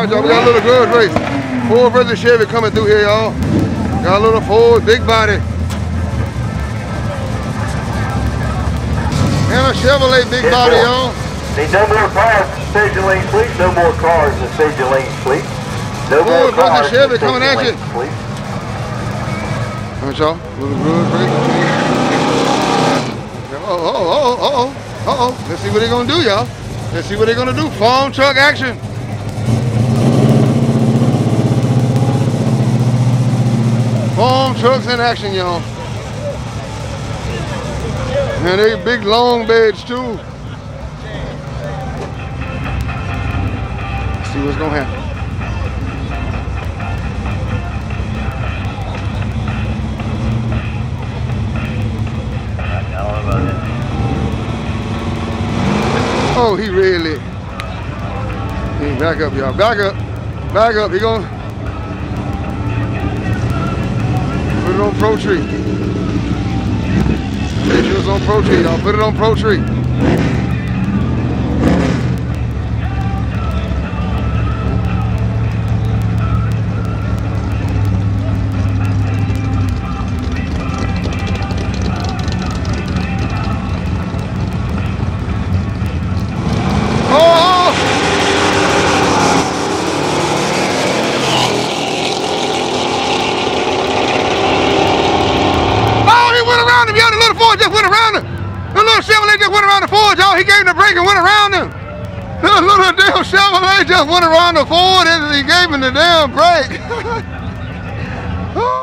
All right, y'all, we got a little grudge race. Ford versus Chevy coming through here, y'all. Got a little Ford, big body. And a Chevrolet big Yes, body, y'all. Need no more cars in the staging lanes, please. No more cars in the staging lanes, please. No more Ford versus cars in Chevy coming at you. please. All right, y'all. Little grudge race. Oh, oh, oh, oh, oh, oh, oh. Let's see what they're gonna do, y'all. Let's see what they're gonna do. Farm truck action. Trucks in action, y'all. And they big long beds too. Let's see what's gonna happen. Oh, he really. Back up, y'all. Back up. Back up. He gonna it on Pro Tree. Make sure it's on Pro Tree, y'all. Put it on Pro Tree. just went around the Ford, y'all. He gave him the brake and went around him. The little damn Chevrolet just went around the Ford and he gave him the damn brake. Oh,